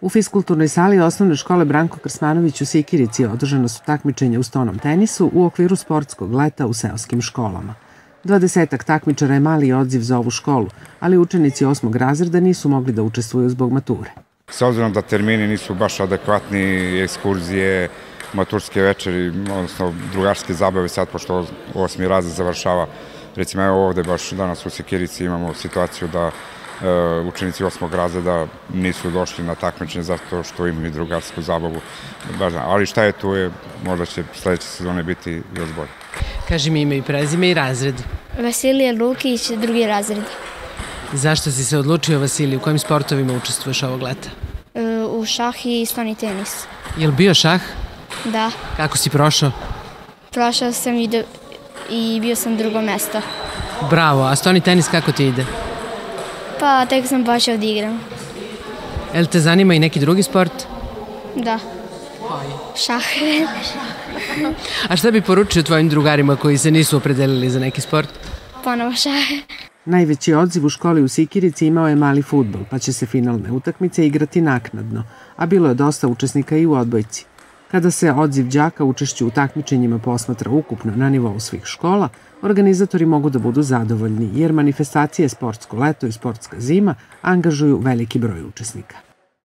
U fiskulturnoj sali osnovne škole Branko Krsmanović u Sikirici održano su takmičenja u stonom tenisu u okviru sportskog leta u seoskim školama. Dvadesetak takmičara je mali odziv za ovu školu, ali učenici osmog razreda nisu mogli da učestvuju zbog mature. S obzirom da termini nisu baš adekvatni, ekskurzije, maturske večeri, odnosno drugarske zabave sad, pošto osmi razred završava, recimo evo ovde baš danas u Sikirici imamo situaciju da učenici osmog razreda nisu došli na takmičenje zato što imaju drugarsku zabavu. Ali šta je tu je, možda će sledeće sezone biti još bolje. Kaži mi ime i prezime i razred. Vasilija Lukić, drugi razred. Zašto si se odlučio, Vasilij, u kojim sportovima učestvuješ ovog leta? E, u šah i stoni tenis. Je li bio šah? Da, Kako si prošao? prošao sam i, do, i bio sam drugo mesto. Bravo, a stoni tenis kako ti ide? Pa tek sam počeo da igram. Je li te zanima i neki drugi sport? Da. Šah. A šta bi poručio tvojim drugarima koji se nisu opredelili za neki sport? Ponovo šah. Najveći odziv u školi u Sikirici imao je mali futbol, pa će se finalne utakmice igrati naknadno, a bilo je dosta učesnika i u odbojci. Kada se odziv đaka učešću u takmičenjima posmatra ukupno na nivou svih škola, organizatori mogu da budu zadovoljni jer manifestacije sportsko leto i sportska zima angažuju veliki broj učesnika.